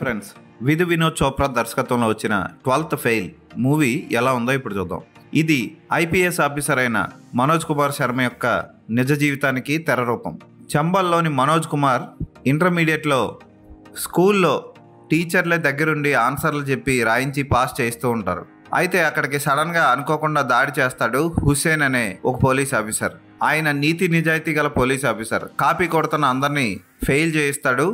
Friends Vidhu Vinod Chopra దర్శకత్వంలో వచ్చిన twelfth fail movie ఎలా ఉందో ఇప్పుడు చూద్దాం. ఇది ఐపీఎస్ ఆఫీసర్ అయిన మనోజ్ కుమార్ శర్మ యొక్క నిజ జీవితానికి తెర రూపం. చంబల్లోని మనోజ్ కుమార్ ఇంటర్మీడియట్లో స్కూల్లో టీచర్లే దగ్గరుండి ఆన్సర్లు చెప్పి రాయించి పాస్ చేస్తూ ఉంటారు. అయితే అక్కడికి సడన్గా అనుకోకుండా దాడి చేస్తాడు హుస్సేన్ అనే ఒక పోలీస్ ఆఫీసర్. ఆయన నీతి నిజాయితీ గల పోలీస్ ఆఫీసర్. కాపీ కొడుతున్న అందరినీ ఫెయిల్ చేయిస్తాడు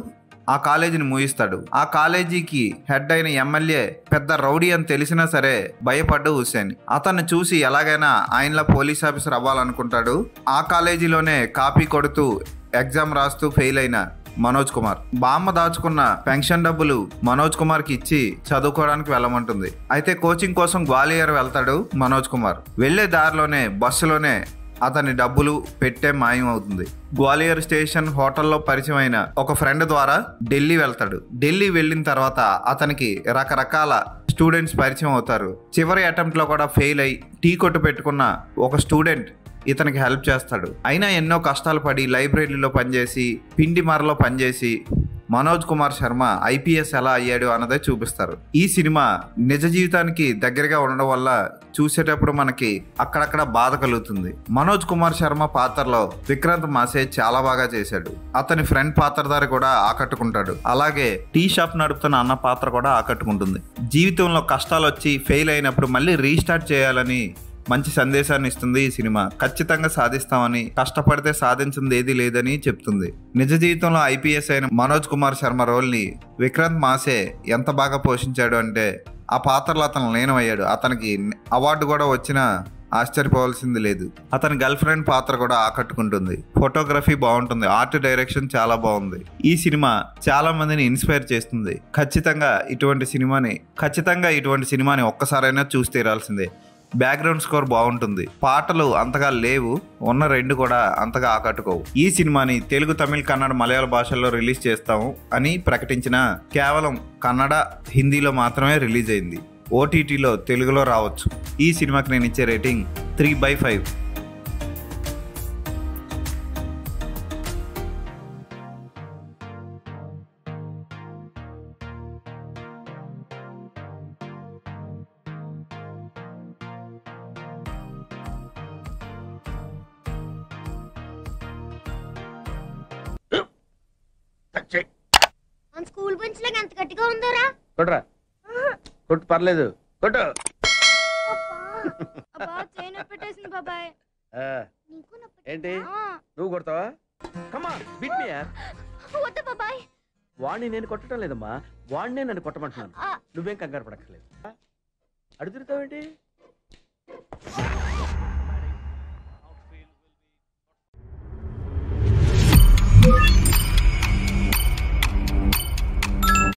ఆ కాలేజీని మూయిస్తాడు. ఆ కాలేజీకి హెడ్ అయిన ఎమ్మెల్యే పెద్ద రౌడీ అని తెలిసినా సరే భయపడ్డు హుసేన్ అతన్ని చూసి ఎలాగైనా ఆయనలా పోలీస్ ఆఫీసర్ అవ్వాలనుకుంటాడు. ఆ కాలేజీలోనే కాపీ కొడుతూ ఎగ్జామ్ రాస్తూ ఫెయిల్ అయిన మనోజ్ కుమార్. బామ్మ దాచుకున్న పెన్షన్ డబ్బులు మనోజ్ కుమార్కి ఇచ్చి చదువుకోవడానికి వెళ్ళమంటుంది. అయితే కోచింగ్ కోసం గ్వాలియర్ వెళ్తాడు మనోజ్ కుమార్. వెళ్ళే దారిలోనే బస్సులోనే అతని డబ్బులు పెట్టే మాయం అవుతుంది. గ్వాలియర్ స్టేషన్ హోటల్లో పరిచయం అయిన ఒక ఫ్రెండ్ ద్వారా ఢిల్లీ వెళ్తాడు. ఢిల్లీ వెళ్ళిన తర్వాత అతనికి రకరకాల స్టూడెంట్స్ పరిచయం అవుతారు. చివరి అటెంప్ట్లో కూడా ఫెయిల్ అయి టీ కొట్టు పెట్టుకున్న ఒక స్టూడెంట్ ఇతనికి హెల్ప్ చేస్తాడు. అయినా ఎన్నో కష్టాలు పడి లైబ్రరీలో పనిచేసి పిండి మరలో పనిచేసి మనోజ్ కుమార్ శర్మ ఐపీఎస్ ఎలా అయ్యాడు అన్నదే చూపిస్తారు. ఈ సినిమా నిజ జీవితానికి దగ్గరగా ఉండడం వల్ల చూసేటప్పుడు మనకి అక్కడక్కడ బాధ కలుగుతుంది. మనోజ్ కుమార్ శర్మ పాత్రలో విక్రాంత్ మాసే చాలా బాగా చేశాడు. అతని ఫ్రెండ్ పాత్రధారి కూడా ఆకట్టుకుంటాడు. అలాగే టీ షాప్ నడుపుతున్న అన్న పాత్ర కూడా ఆకట్టుకుంటుంది. జీవితంలో కష్టాలు వచ్చి ఫెయిల్ అయినప్పుడు మళ్ళీ రీస్టార్ట్ చేయాలని మంచి సందేశాన్ని ఇస్తుంది ఈ సినిమా. ఖచ్చితంగా సాధిస్తామని కష్టపడితే సాధించింది ఏది లేదని చెప్తుంది. నిజ జీవితంలో ఐపీఎస్ అయిన మనోజ్ కుమార్ శర్మ రోల్ని విక్రాంత్ మాసే ఎంత బాగా పోషించాడు అంటే ఆ పాత్రలో అతను లీనమయ్యాడు. అతనికి అవార్డు కూడా వచ్చిన ఆశ్చర్యపోవాల్సింది లేదు. అతని గర్ల్ ఫ్రెండ్ పాత్ర కూడా ఆకట్టుకుంటుంది. ఫోటోగ్రఫీ బాగుంటుంది. ఆర్ట్ డైరెక్షన్ చాలా బాగుంది. ఈ సినిమా చాలా మందిని ఇన్స్పైర్ చేస్తుంది. ఖచ్చితంగా ఇటువంటి సినిమాని ఖచ్చితంగా ఇటువంటి సినిమాని ఒక్కసారైనా చూసి తీరాల్సిందే. బ్యాక్గ్రౌండ్ స్కోర్ బాగుంటుంది. పాటలు అంతగా లేవు ఉన్న రెండు కూడా అంతగా ఆకట్టుకోవు. ఈ సినిమాని తెలుగు తమిళ్ కన్నడ మలయాళ భాషల్లో రిలీజ్ చేస్తాము అని ప్రకటించిన కేవలం కన్నడ హిందీలో మాత్రమే రిలీజ్ అయింది. ఓటీటీలో తెలుగులో రావచ్చు. ఈ సినిమాకి నేను ఇచ్చే rating three by five. School bench లాగా ఎంత గట్టిగా ఉందోరా? కొట్రా. కొట్టు పర్లేదు. కొట్టు. పెట్టేసింది బాబాయ్. ఏంటి? నువ్వు కొడతావా? కమా బిట్ మీ యార్ వద్దు బాబాయ్. వాడిని నేను కొట్టడం లేదమ్మా. వాడినే నన్ను కొట్టమంటున్నాను. నువ్వేం కంగారు పడక్కర్లేదు. అడుగుతావేంటి